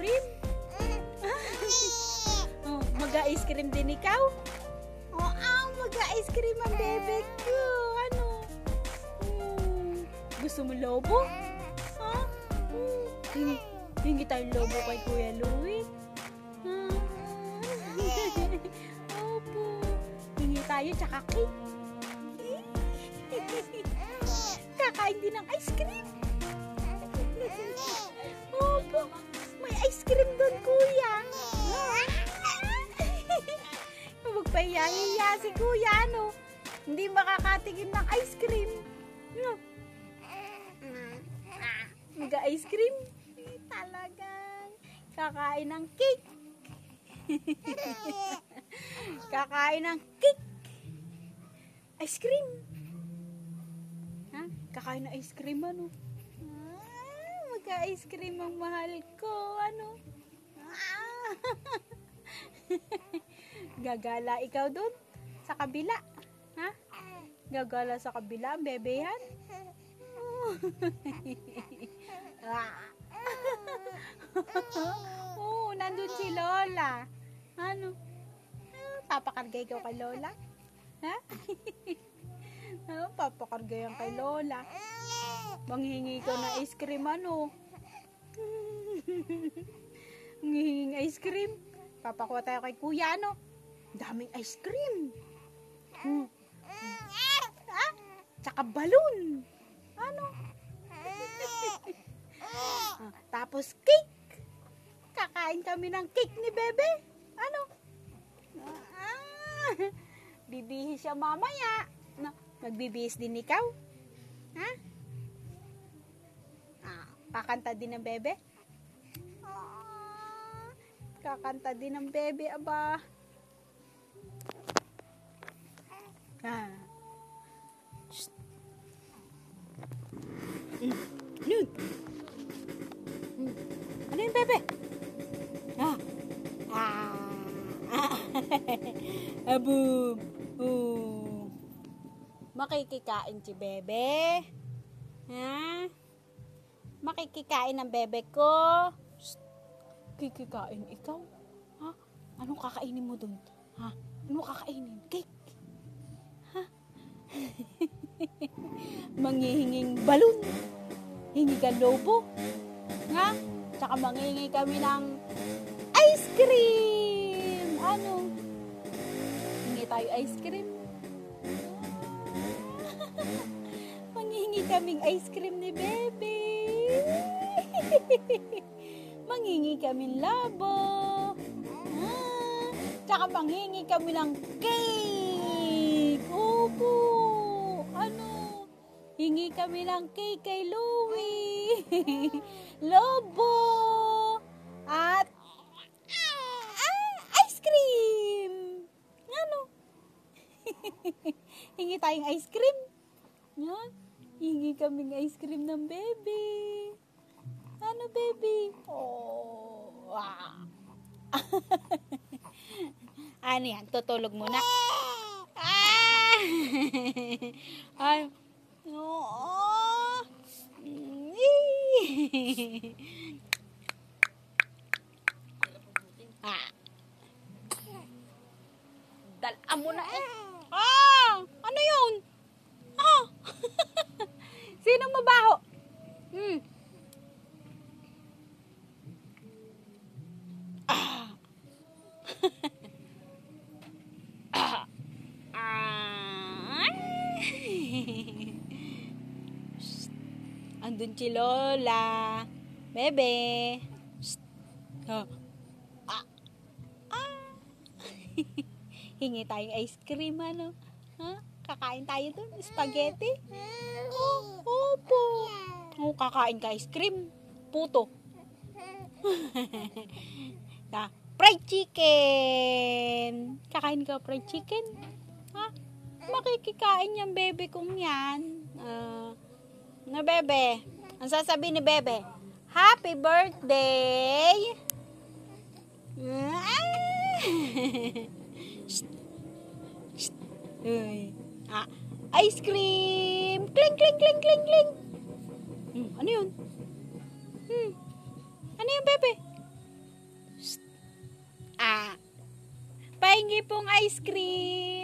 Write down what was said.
cream? oh, mag-ice cream din ikaw? Oo, oh, mag-ice cream ang bebe ko. Ano? Hmm. Gusto mo lobo? Ha? Huh? Hmm. Hingi, hingi lobo kay Kuya Louie. Huh? Opo. Hingi tayo tsaka cake. Kakain din ng ice cream. Cream doon, kuya. Magpahiya-hiya si kuya, ano? Hindi makakatingin ng ice cream. No. Mag-ice cream? Eh, talagang kakain ng cake. kakain ng cake. Ice cream. Ha? Kakain ng ice cream, ano? Magka-ice cream ang mahal ko, ano? Ah. Gagala ikaw dun? Sa kabila? Ha? Gagala sa kabila, ang bebehan? Ah. Oo, nandun si Lola. Ano? Papakargay ko kay Lola? Ha? Papakargay kay Lola. Manghingi ko na ice cream, ano? Manghingi ice cream. Papakuha tayo kay kuya, ano? Daming ice cream. Hmm. Ah, tsaka balloon. Ano? Ah, tapos cake. Kakain kami ng cake ni Bebe. Ano? Ah, bibihis siya mamaya. No, magbibihis din ikaw. Ha? Kakanta din ng Bebe? Ah, kakanta din ng Bebe, aba. Ah. Mm. Yun? Ano yun, Bebe? Ah. Ah. Abum. Oh. Makikikain si Bebe. Ha? Makikikain ng bebe ko. Shh. Kikikain ikaw? Ha? Anong kakainin mo dun? Ha? Anong kakainin? Cake? Ha? Manghihinging balon. Hingi ka lobo. Ha? Tsaka manghihingi kami ng ice cream. Ano? Hingi tayo ice cream. Manghihingi kaming ice cream ni Bebe. Manghingi kami labo. Ah, tsaka manghingi kami ng cake. Opo. Ano? Hingi kami ng cake kay Louie. Lobo. At ah, ice cream. Ano? Hingi tayong ice cream. Yan. Hingi kaming ice cream ng baby. Baby? Oh. Ah. ano yan? Tutulog muna. Ah! Ay. Oo. ah. Dala mo na eh. Ah! Ano yun? Ah! Sinong mabaho? Hmm. Ah. ah. Ah. Shh. Andun si Lola. Bebe. Shh. Oh. Ah. Ah. Hingi tayong ice cream, ano? Ha? Kakain tayo dun, spaghetti. Oh, opo. Oh, kakain ka ice cream. Puto. na, fried chicken. Kakain ka fried chicken. Ha? Makikikain yung bebe kong yan. Ah, na bebe. Ang sasabihin ni bebe, Happy birthday! Ah! Ah, ice cream! Kling, kling, kling, kling, kling! Hmm, ano yun? Hmm. Ano yun, Bebe? Ah. pong ice cream.